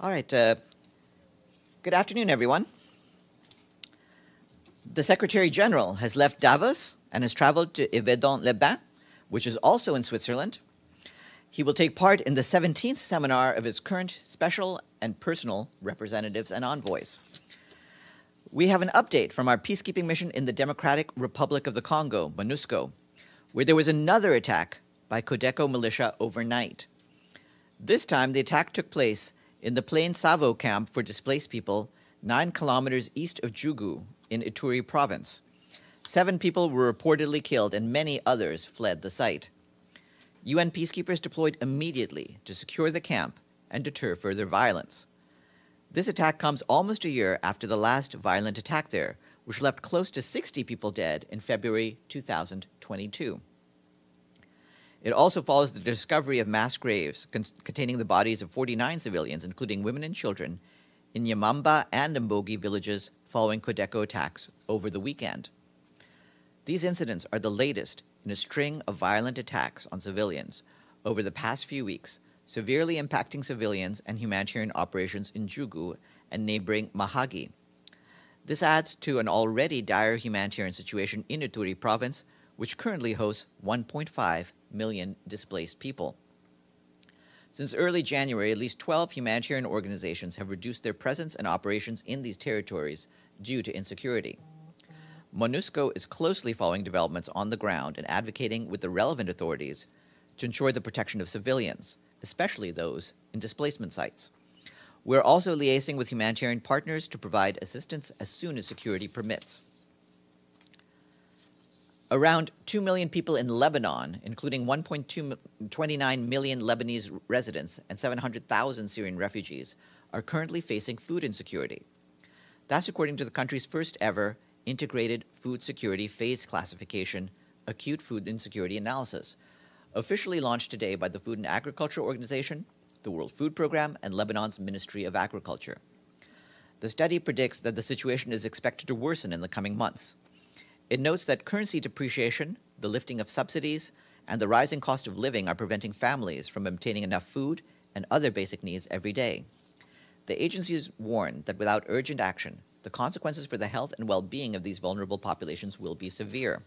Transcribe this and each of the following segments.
All right. Uh, good afternoon, everyone. The Secretary General has left Davos and has traveled to Yverdon-les-Bains, which is also in Switzerland. He will take part in the 17th seminar of his current special and personal representatives and envoys. We have an update from our peacekeeping mission in the Democratic Republic of the Congo, MONUSCO, where there was another attack by Codeco militia overnight. This time, the attack took place in the Plaine Savo camp for displaced people, nine kilometers east of Djugu in Ituri province. Seven people were reportedly killed and many others fled the site. UN peacekeepers deployed immediately to secure the camp and deter further violence. This attack comes almost a year after the last violent attack there, which left close to 60 people dead in February 2022. It also follows the discovery of mass graves con- containing the bodies of 49 civilians, including women and children, in Nyamamba and Mbogi villages following Codeco attacks over the weekend. These incidents are the latest in a string of violent attacks on civilians over the past few weeks, severely impacting civilians and humanitarian operations in Djugu and neighboring Mahagi. This adds to an already dire humanitarian situation in Ituri province, which currently hosts 1.5 million displaced people. Since early January, at least 12 humanitarian organizations have reduced their presence and operations in these territories due to insecurity. MONUSCO is closely following developments on the ground and advocating with the relevant authorities to ensure the protection of civilians, especially those in displacement sites. We're also liaising with humanitarian partners to provide assistance as soon as security permits. Around 2 million people in Lebanon, including 1.29 million Lebanese residents and 700,000 Syrian refugees, are currently facing food insecurity. That's according to the country's first ever integrated food security phase classification, acute food insecurity analysis, officially launched today by the Food and Agriculture Organization, the World Food Program, and Lebanon's Ministry of Agriculture. The study predicts that the situation is expected to worsen in the coming months. It notes that currency depreciation, the lifting of subsidies, and the rising cost of living are preventing families from obtaining enough food and other basic needs every day. The agencies warn that without urgent action, the consequences for the health and well being of these vulnerable populations will be severe.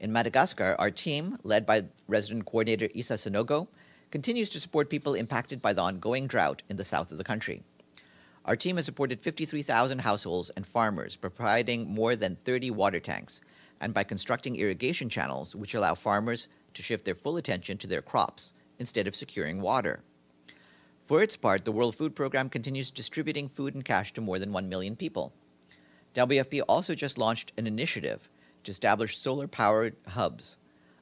In Madagascar, our team, led by resident coordinator Issa Sanogo, continues to support people impacted by the ongoing drought in the south of the country. Our team has supported 53,000 households and farmers, providing more than 30 water tanks, and by constructing irrigation channels which allow farmers to shift their full attention to their crops instead of securing water. For its part, the World Food Program continues distributing food and cash to more than 1 million people. WFP also just launched an initiative to establish solar powered hubs,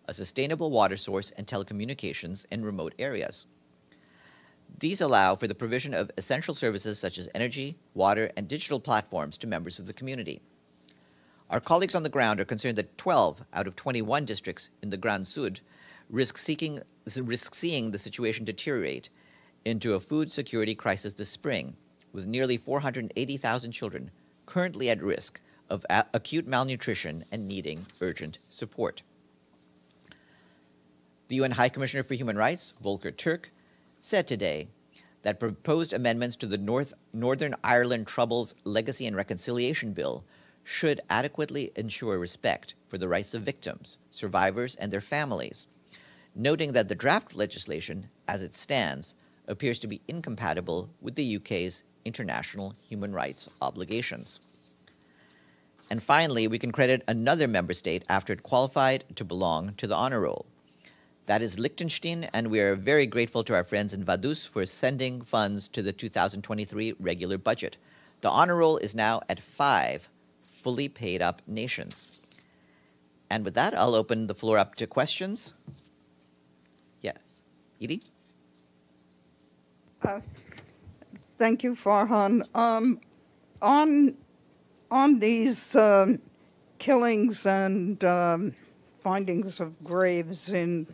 a sustainable water source and telecommunications in remote areas. These allow for the provision of essential services such as energy, water, and digital platforms to members of the community. Our colleagues on the ground are concerned that 12 out of 21 districts in the Grand Sud risk, seeking, risk seeing the situation deteriorate into a food security crisis this spring, with nearly 480,000 children currently at risk of acute malnutrition and needing urgent support. The UN High Commissioner for Human Rights, Volker Turk, said today that proposed amendments to the North, Northern Ireland Troubles Legacy and Reconciliation Bill should adequately ensure respect for the rights of victims, survivors, and their families, noting that the draft legislation, as it stands, appears to be incompatible with the UK's international human rights obligations. And finally, we can credit another member state after it qualified to belong to the honor roll. That is Liechtenstein, and we are very grateful to our friends in Vaduz for sending funds to the 2023 regular budget. The honor roll is now at five fully paid up nations. And with that, I'll open the floor up to questions. Yes. Edie? Uh, Thank you, Farhan. Um, On, on these um, killings and um, findings of graves in,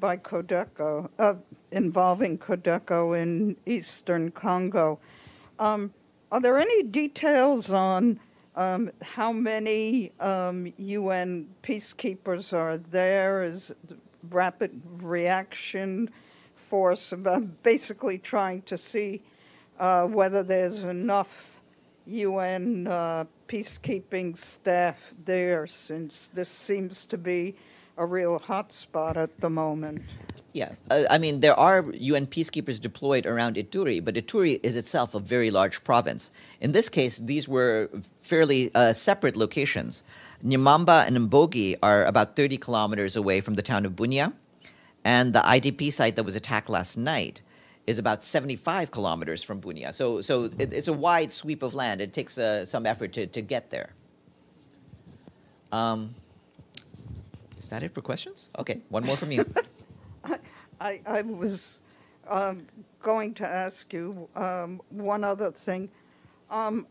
by Codeco, uh, involving Codeco in eastern Congo, um, are there any details on um, how many um, UN peacekeepers are there? Is rapid reaction force, about basically trying to see uh, whether there's enough UN uh, peacekeeping staff there, since this seems to be a real hot spot at the moment. Yeah, uh, I mean, there are UN peacekeepers deployed around Ituri, but Ituri is itself a very large province. In this case, these were fairly uh, separate locations. Nyamamba and Mbogi are about 30 kilometers away from the town of Bunia, and the IDP site that was attacked last night is about 75 kilometers from Bunia. So, so it, it's a wide sweep of land. It takes uh, some effort to, to get there. Um, is that it for questions? Okay, one more from you. I, I was um, going to ask you um, one other thing. Um,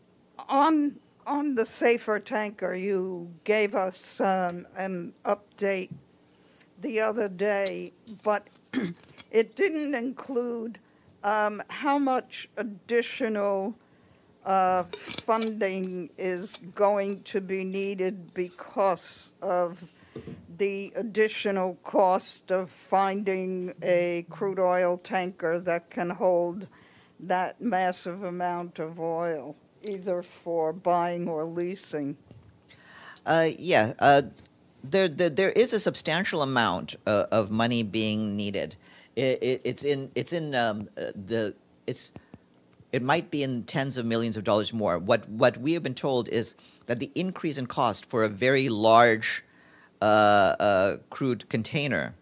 on on the safer tanker, you gave us um, an update the other day, but it didn't include um, how much additional uh, funding is going to be needed because of the additional cost of finding a crude oil tanker that can hold that massive amount of oil, either for buying or leasing. Uh, yeah, uh, there, there there is a substantial amount uh, of money being needed. It, it, it's in it's in um, uh, the it's it might be in tens of millions of dollars more. What what we have been told is that the increase in cost for a very large uh, crude container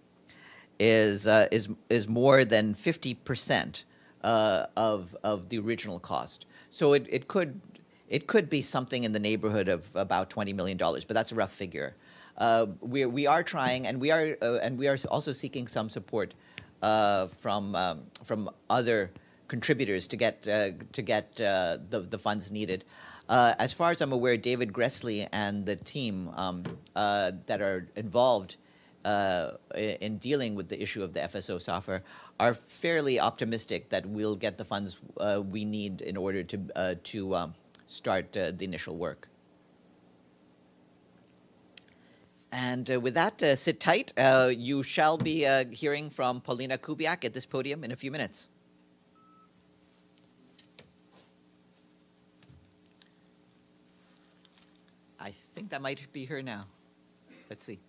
is uh, is is more than fifty percent uh, of of the original cost. So it, it could it could be something in the neighborhood of about twenty million dollars, but that's a rough figure. Uh, we we are trying, and we are uh, and we are also seeking some support uh, from um, from other contributors to get uh, to get the the funds needed. Uh, as far as I'm aware, David Gressly and the team um, uh, that are involved uh, in dealing with the issue of the FSO Safer are fairly optimistic that we'll get the funds uh, we need in order to uh, to um, start uh, the initial work. And with that, sit tight. You shall be hearing from Paulina Kubiak at this podium in a few minutes. I think that might be her now. Let's see.